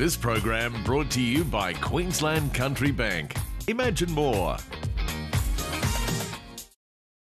This program brought to you by Queensland Country Bank. Imagine more.